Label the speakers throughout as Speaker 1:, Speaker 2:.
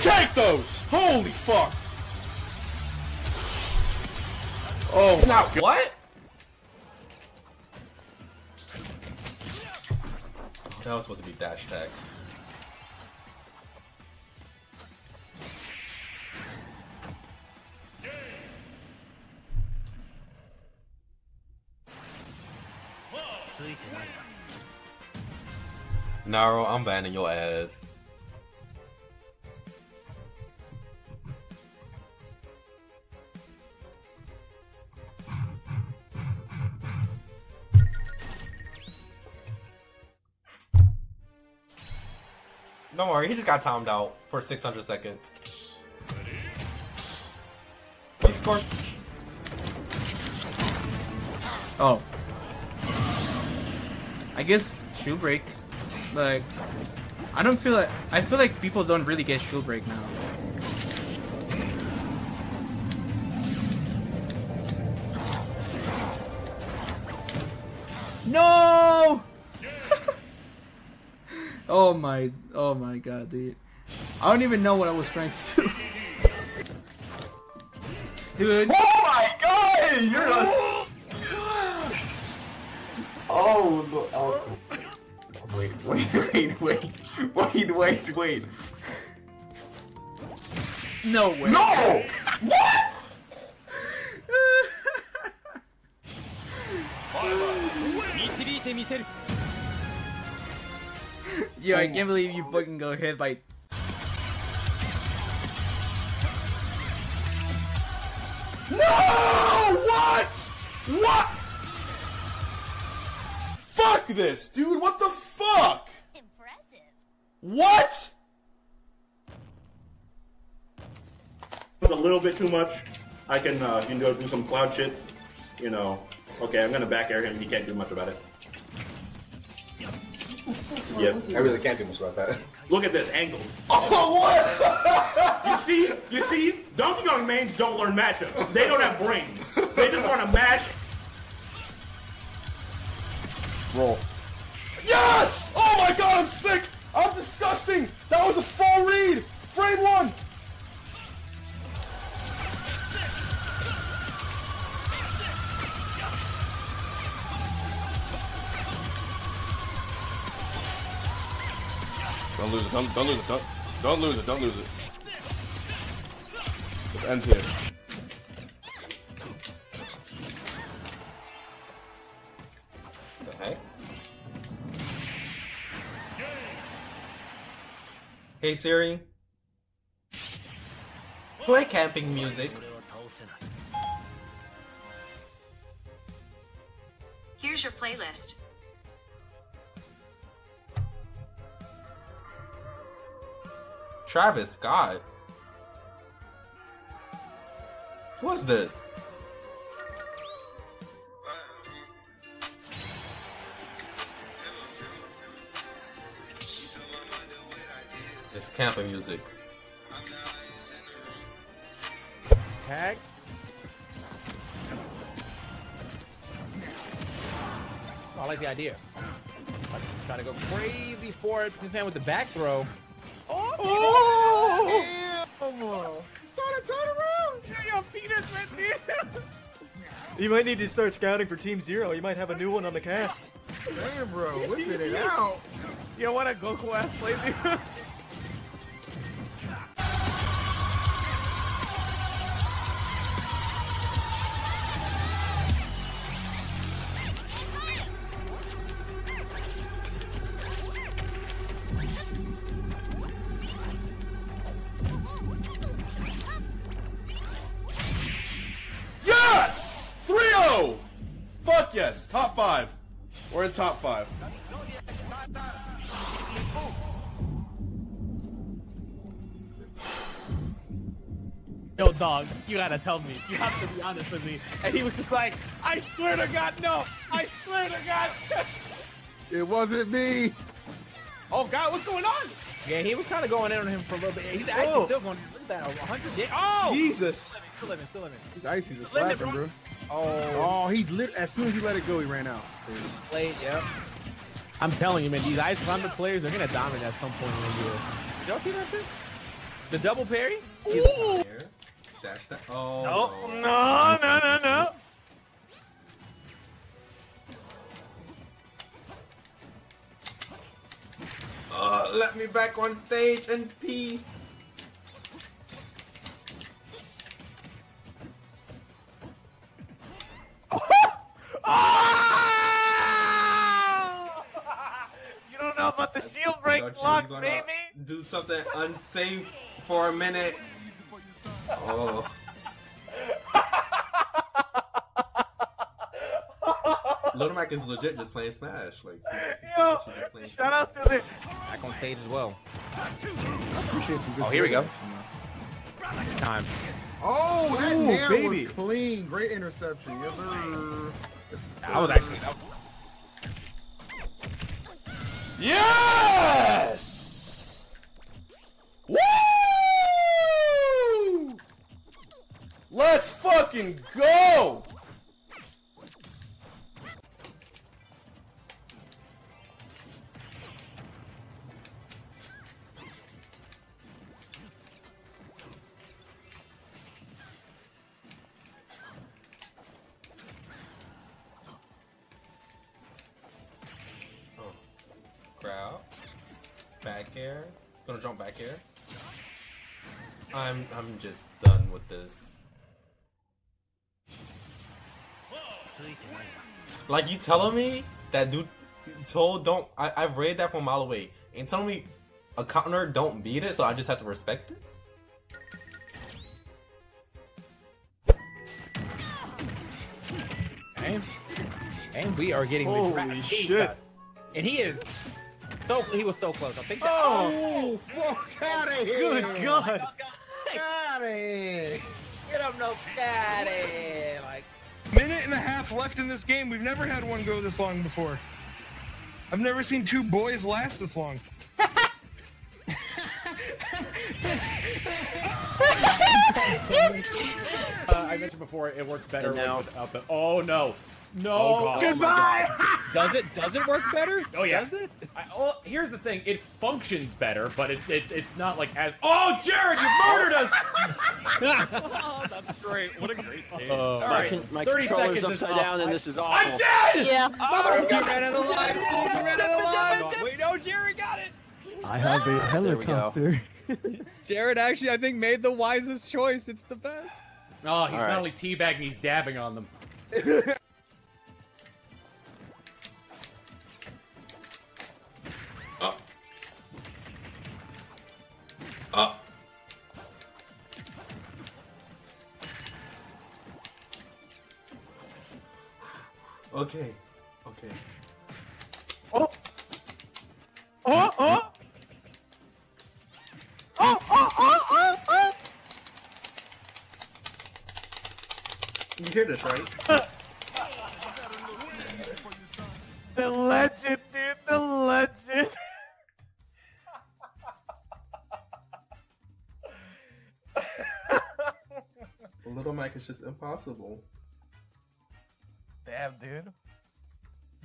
Speaker 1: take those! Holy fuck! Oh,
Speaker 2: Now what? That was supposed to be dash tag. Nairo, I'm banning your ass. Don't worry, he just got timed out for 600 seconds. He scored.
Speaker 3: Oh. I guess shield break. Like, I don't feel like I feel like people don't really get shield break now. No! Oh my, oh my god, dude. I don't even know what I was trying to do. Dude.
Speaker 4: Oh my god! You're a... Oh, no. oh. Wait, wait, wait, wait. Wait, wait, wait.
Speaker 3: No way.
Speaker 4: No! What?
Speaker 3: Yo, I can't believe you fucking go hit by.
Speaker 1: No! What? What? Fuck this, dude. What the fuck?
Speaker 5: Impressive.
Speaker 1: What?
Speaker 6: a little bit too much. I can uh, you can go do some cloud shit. You know. Okay, I'm gonna back air him. He can't do much about it. Yeah.
Speaker 7: I really can't do much about that.
Speaker 6: Look at this angle.
Speaker 1: Oh, what?
Speaker 6: You see, you see, Donkey Kong mains don't learn matchups. They don't have brains. They just want to match.
Speaker 1: Roll. Yes! Oh my god, I'm sick! Don't lose it, don't, don't lose it, don't, don't lose it, don't lose it. This ends here.
Speaker 2: The heck? Hey Siri. Play camping music.
Speaker 8: Here's your playlist.
Speaker 2: Travis Scott. What's this? It's camping music.
Speaker 9: Tag. I like the idea. Trying to go crazy for it. This man with the back throw. Oh!
Speaker 1: Oh!
Speaker 9: Damn! Saw it turn around! Yo, Peter's right there!
Speaker 10: You might need to start scouting for Team Zero. You might have a new one on the cast.
Speaker 9: Damn, bro, whipping it out. Yo, what a Goku ass play, dude.
Speaker 1: Top five. We're in top five.
Speaker 9: Yo, dog, you gotta tell me. You have to be honest with me. And he was just like, I swear to God, no! I swear to God!
Speaker 11: It wasn't me.
Speaker 9: oh, God, what's going on? Yeah, he was kind of going in on him for a little bit. He's actually
Speaker 10: Oh.
Speaker 9: still going. Look at that, 100 da- Oh!
Speaker 10: Jesus.
Speaker 9: Still living, still living.
Speaker 11: Dicey's a
Speaker 9: Limit,
Speaker 11: slapping,
Speaker 9: bro.
Speaker 11: bro.
Speaker 9: Oh,
Speaker 11: Oh, he lit as soon as he let it go, he ran out.
Speaker 9: played, yep. I'm telling you, man, these Ice climber players, they're gonna dominate at some point in the year. Did y'all see that shit?
Speaker 5: The double parry?
Speaker 2: Here. Dash that. Oh.
Speaker 9: No,
Speaker 2: no.
Speaker 9: no, no, no, no.
Speaker 2: Uh, let me back on stage in peace.
Speaker 9: Shield break
Speaker 2: Don't you
Speaker 9: blocks,
Speaker 2: gonna
Speaker 9: baby.
Speaker 2: Do something unsafe for a minute. Oh. Little Mac is legit just playing Smash. Like, he's
Speaker 9: Yo,
Speaker 2: actually just playing
Speaker 9: shout out to the.
Speaker 5: Back on stage as well.
Speaker 11: Appreciate some good
Speaker 5: Oh, here we go.
Speaker 11: service.
Speaker 5: Time.
Speaker 11: Oh, that
Speaker 10: Ooh,
Speaker 11: nair
Speaker 10: baby.
Speaker 11: was clean. Great interception. Yes, sir. Yes,
Speaker 5: That was
Speaker 11: sir.
Speaker 5: actually.
Speaker 1: Yes! Woo! Let's fucking go!
Speaker 2: Grab. Back air. Gonna jump back air. I'm I'm just done with this. Like you telling me that dude told don't I, I read that from a mile away and telling me a counter don't beat it so I just have to respect it?
Speaker 5: And, and we are getting
Speaker 10: Holy
Speaker 5: the crap
Speaker 10: shit.
Speaker 5: And he is so he was so close. I think that,
Speaker 11: Oh, fuck out of here.
Speaker 10: Good God.
Speaker 11: Out of here.
Speaker 5: Get up no daddy. Like
Speaker 7: Minute and a half left in this game. We've never had one go this long before. I've never seen two boys last this long.
Speaker 12: Uh, I mentioned before it works better
Speaker 5: And now-
Speaker 12: without the. Oh no, no.
Speaker 7: Oh, God.
Speaker 9: Goodbye.
Speaker 12: Does it? Does it work better? Oh yeah.
Speaker 9: Does it?
Speaker 12: I, well, here's the thing. It functions better, but it, it it's not like as. Oh, Jared, you murdered us.
Speaker 5: oh, that's great. What a great save.
Speaker 12: Uh, All right,
Speaker 13: my
Speaker 12: 30
Speaker 13: controller's
Speaker 12: seconds is
Speaker 13: upside
Speaker 12: up.
Speaker 13: down and this is awful.
Speaker 12: I'm
Speaker 13: awful.
Speaker 12: dead.
Speaker 13: Yeah.
Speaker 12: Mother
Speaker 5: You ran out of life. You ran out of life. Wait, no, Jerry got it.
Speaker 14: I have a ah! helicopter.
Speaker 9: Jared actually, I think, made the wisest choice. It's the best.
Speaker 12: Oh, he's
Speaker 13: All
Speaker 12: not
Speaker 13: right.
Speaker 12: only teabagging, he's dabbing on them.
Speaker 6: hear this, right?
Speaker 9: The legend, dude. The legend.
Speaker 2: Little Mike is just impossible.
Speaker 9: Damn, dude.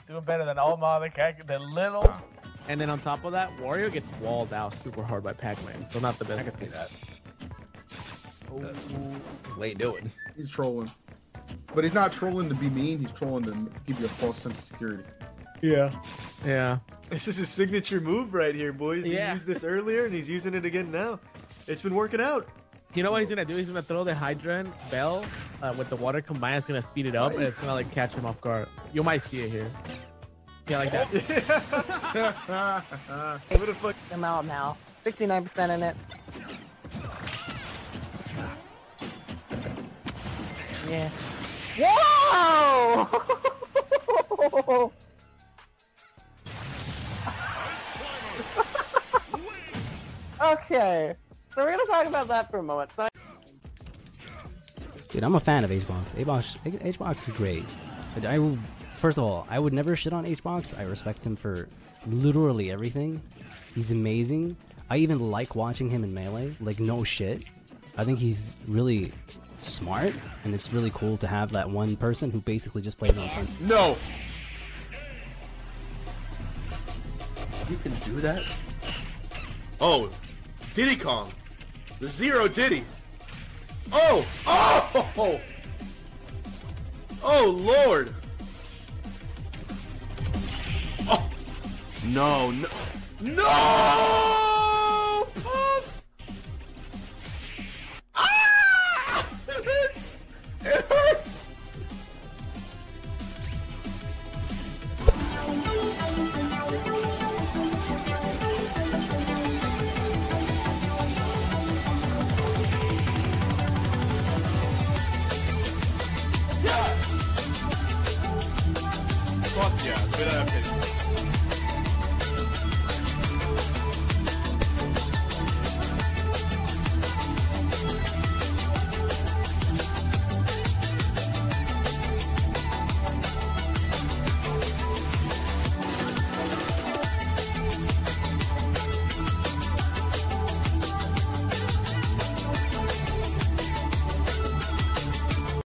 Speaker 9: Doing better than all my other characters. The little.
Speaker 13: And then on top of that, Wario gets walled out super hard by Pac-Man. So not the best.
Speaker 12: I can see that. Late doing.
Speaker 11: He's trolling. But he's not trolling to be mean. He's trolling to give you a false sense of security.
Speaker 10: Yeah.
Speaker 13: Yeah.
Speaker 10: This is his signature move right here, boys.
Speaker 13: Yeah.
Speaker 10: He used this earlier and he's using it again now. It's been working out.
Speaker 13: You know what he's gonna do? He's gonna throw the hydrant bell uh, with the water combined. It's gonna speed it up, and it's gonna like catch him off guard. You might see it here. Yeah, like that.
Speaker 10: what a fuck.
Speaker 15: I'm out now. 69% in it. Yeah. Whoa! okay, so we're gonna talk about that for a moment. So
Speaker 16: Dude, I'm a fan of HBox. HBox, HBox is great. I, first of all, I would never shit on HBox. I respect him for literally everything. He's amazing. I even like watching him in melee. Like no shit. I think he's really smart, and it's really cool to have that one person who basically just plays on fun.
Speaker 1: No. You can do that? Oh, Diddy Kong. The zero Diddy. Oh! Oh! Oh, Lord! Oh! No, no. No!